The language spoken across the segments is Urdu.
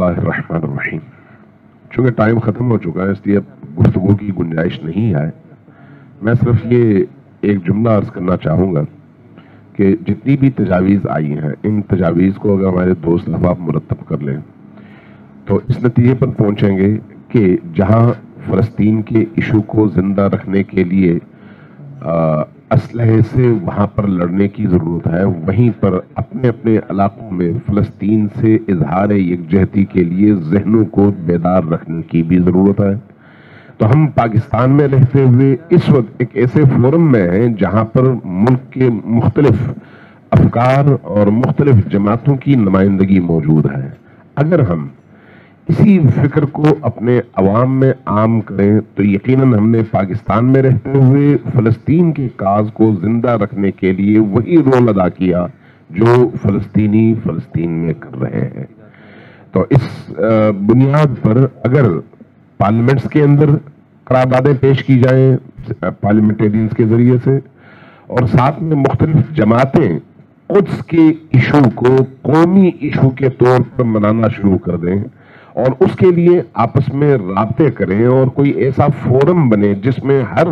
اللہ الرحمن الرحیم۔ چونکہ ٹائم ختم ہو چکا ہے، اس لیے اب گفتگو کی گنجائش نہیں ہے میں صرف یہ ایک جملہ عرض کرنا چاہوں گا کہ جتنی بھی تجاویز آئی ہیں، ان تجاویز کو اگر ہمارے دوست احباب مرتب کر لیں، تو اس نتیجے پر پہنچیں گے کہ جہاں فلسطین کے ایشو کو زندہ رکھنے کے لیے اسلحے سے وہاں پر لڑنے کی ضرورت ہے، وہیں پر اپنے اپنے علاقوں میں فلسطین سے اظہار یکجہتی کے لیے ذہنوں کو بیدار رکھنے کی بھی ضرورت ہے۔ تو ہم پاکستان میں رہتے ہوئے اس وقت ایک ایسے فورم میں ہیں جہاں پر ملک کے مختلف افکار اور مختلف جماعتوں کی نمائندگی موجود ہے۔ اگر ہم اسی فکر کو اپنے عوام میں عام کریں تو یقیناً ہم نے پاکستان میں رہتے ہوئے فلسطین کے کاز کو زندہ رکھنے کے لیے وہی رول ادا کیا جو فلسطینی فلسطین میں کر رہے ہیں۔ تو اس بنیاد پر اگر پارلیمنٹس کے اندر قراردادیں پیش کی جائیں پارلیمنٹرینز کے ذریعے سے اور ساتھ میں مختلف جماعتیں قدس کے ایشو کو قومی ایشو کے طور پر منانا شروع کر دیں اور اس کے لیے آپس میں رابطے کریں اور کوئی ایسا فورم بنے جس میں ہر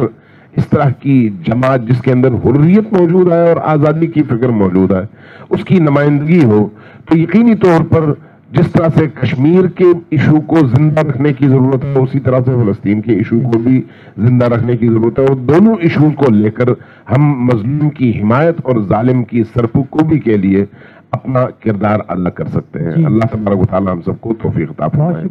اس طرح کی جماعت جس کے اندر حریت موجود ہے اور آزادی کی فکر موجود ہے، اس کی نمائندگی ہو، تو یقینی طور پر جس طرح سے کشمیر کے ایشو کو زندہ رکھنے کی ضرورت ہے، اسی طرح سے فلسطین کے ایشو کو بھی زندہ رکھنے کی ضرورت ہے۔ اور دونوں ایشوز کو لے کر ہم مظلوم کی حمایت اور ظالم کی سرپکوبی کے لیے اپنا کردار ادا کر سکتے ہیں۔ اللہ تبارک و تعالی ہم سب کو توفیق عطا فرمائے۔